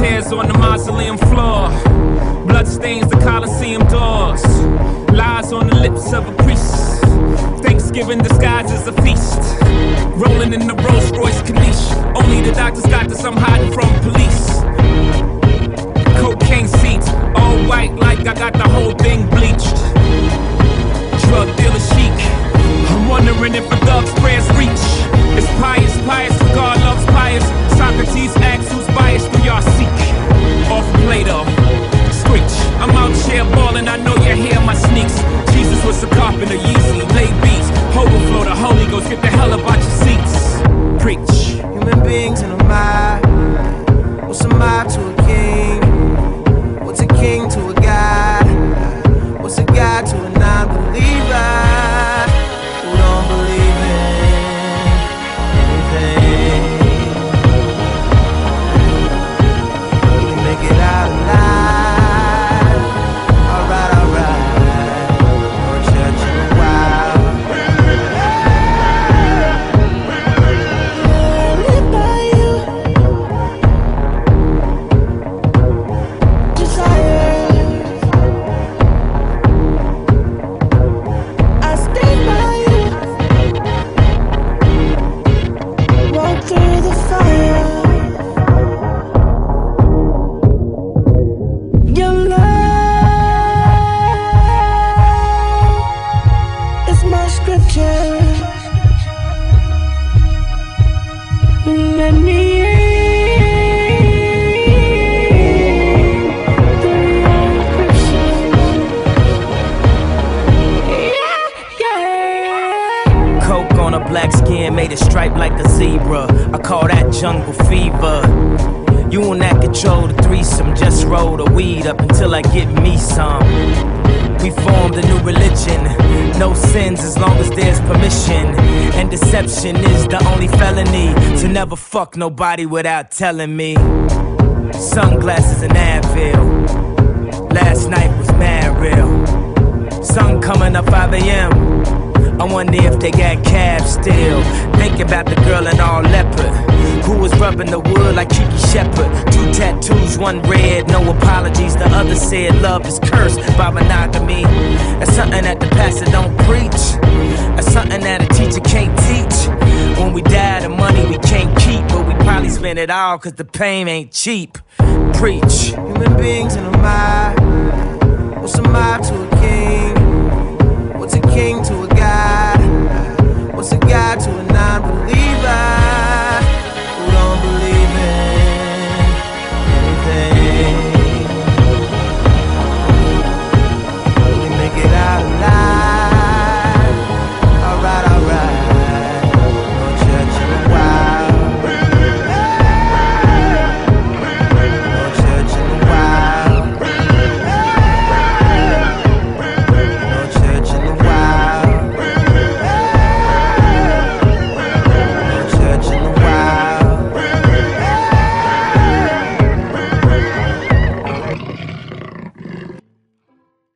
Tears on the mausoleum floor. Blood stains the Coliseum doors. Lies on the lips of a priest. Thanksgiving disguised as a feast. Out here balling, I know you hear my sneaks. Jesus was a carpenter, Yeezy, lay beats. Overflow, the Holy Ghost, get the hell about your seats. Preach. Human beings on a black skin made it stripe like a zebra. I call that jungle fever. You and that control the threesome. Just roll the weed up until I get me some. We formed a new religion. No sins as long as there's permission. And deception is the only felony. To never fuck nobody without telling me. Sunglasses and Advil. Last night was mad real. Sun coming up 5 a.m. I wonder if they got calves still. Think about the girl in all leopard. Who was rubbing the wood like Kiki Shepard. Two tattoos, one red, no apologies. The other said love is cursed by monogamy. That's something that the pastor don't preach. That's something that a teacher can't teach. When we die, the money we can't keep, but we probably spend it all cause the pain ain't cheap. Preach. Human beings in a mob.